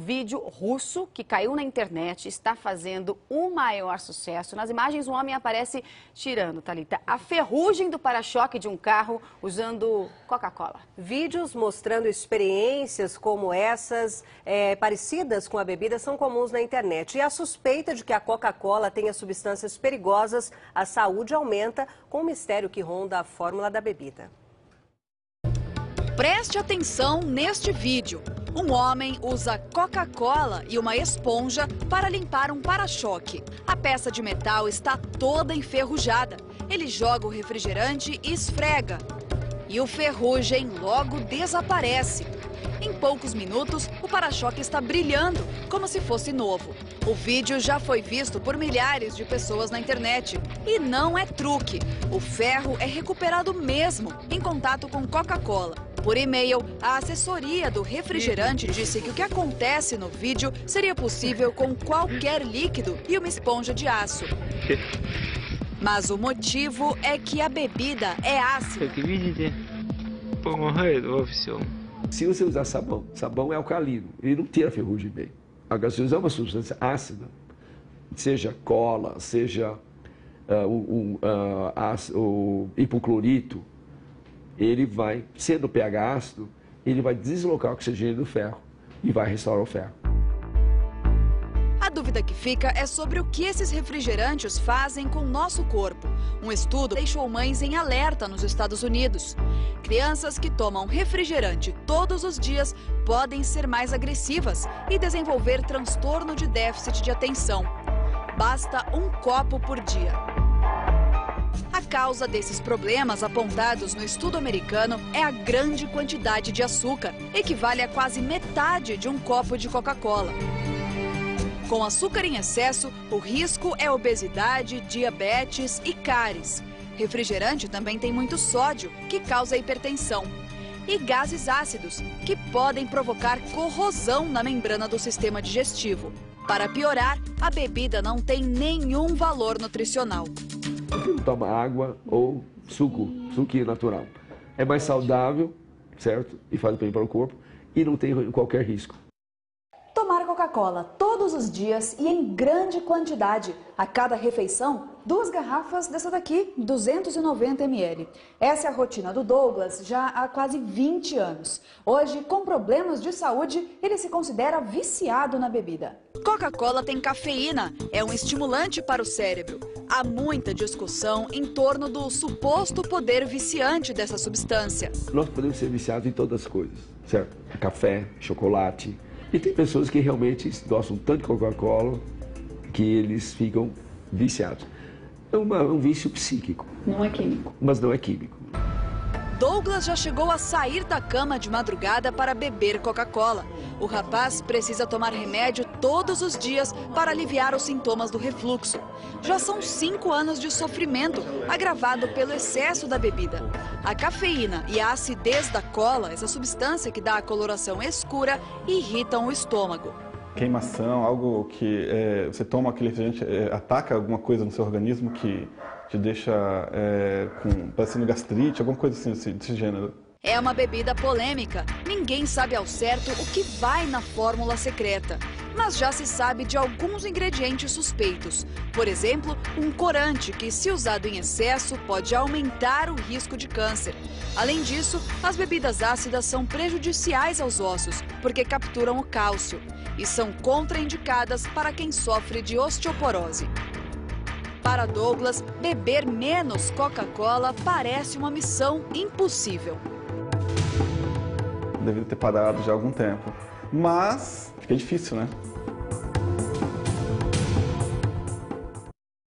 vídeo russo que caiu na internet está fazendo o maior sucesso. Nas imagens, um homem aparece tirando, Thalita, a ferrugem do para-choque de um carro usando Coca-Cola. Vídeos mostrando experiências como essas, é, parecidas com a bebida, são comuns na internet. E a suspeita de que a Coca-Cola tenha substâncias perigosas à saúde aumenta com o mistério que ronda a fórmula da bebida. Preste atenção neste vídeo. Um homem usa Coca-Cola e uma esponja para limpar um para-choque. A peça de metal está toda enferrujada. Ele joga o refrigerante e esfrega. E o ferrugem logo desaparece. Em poucos minutos, o para-choque está brilhando, como se fosse novo. O vídeo já foi visto por milhares de pessoas na internet. E não é truque. O ferro é recuperado mesmo em contato com Coca-Cola. Por e-mail, a assessoria do refrigerante disse que o que acontece no vídeo seria possível com qualquer líquido e uma esponja de aço. Mas o motivo é que a bebida é ácida. Se você usar sabão, sabão é alcalino, ele não tira ferrugem bem. Agora, se usar uma substância ácida, seja cola, seja uh, um, uh, o hipoclorito, ele vai, sendo pH ácido, ele vai deslocar o oxigênio do ferro e vai restaurar o ferro. A dúvida que fica é sobre o que esses refrigerantes fazem com o nosso corpo. Um estudo deixou mães em alerta nos Estados Unidos. Crianças que tomam refrigerante todos os dias podem ser mais agressivas e desenvolver transtorno de déficit de atenção. Basta um copo por dia. Causa desses problemas apontados no estudo americano é a grande quantidade de açúcar, equivale a quase metade de um copo de Coca-Cola. Com açúcar em excesso, o risco é obesidade, diabetes e cáries. Refrigerante também tem muito sódio, que causa hipertensão. E gases ácidos, que podem provocar corrosão na membrana do sistema digestivo. Para piorar, a bebida não tem nenhum valor nutricional. Tomar água ou suco, suquinho natural. É mais saudável, certo? E faz bem para o corpo e não tem qualquer risco. Tomar Coca-Cola todos os dias e em grande quantidade a cada refeição, duas garrafas dessa daqui, 290 ml. Essa é a rotina do Douglas já há quase 20 anos. Hoje, com problemas de saúde, ele se considera viciado na bebida. Coca-Cola tem cafeína, é um estimulante para o cérebro. Há muita discussão em torno do suposto poder viciante dessa substância. Nós podemos ser viciados em todas as coisas, certo? Café, chocolate, e tem pessoas que realmente gostam tanto de Coca-Cola que eles ficam viciados. É uma, um vício psíquico. Não é químico. Mas não é químico. Douglas já chegou a sair da cama de madrugada para beber Coca-Cola. O rapaz precisa tomar remédio todos os dias para aliviar os sintomas do refluxo. Já são cinco anos de sofrimento, agravado pelo excesso da bebida. A cafeína e a acidez da cola, essa substância que dá a coloração escura, irritam o estômago queimação, algo que é, você toma aquele refrigerante, é, ataca alguma coisa no seu organismo que te deixa é, com, parecendo gastrite, alguma coisa assim desse, desse gênero. É uma bebida polêmica. Ninguém sabe ao certo o que vai na fórmula secreta. Mas já se sabe de alguns ingredientes suspeitos. Por exemplo, um corante que, se usado em excesso, pode aumentar o risco de câncer. Além disso, as bebidas ácidas são prejudiciais aos ossos, porque capturam o cálcio. E são contraindicadas para quem sofre de osteoporose. Para Douglas, beber menos Coca-Cola parece uma missão impossível. Devido ter parado já há algum tempo. Mas fica difícil, né?